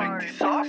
Make the sauce.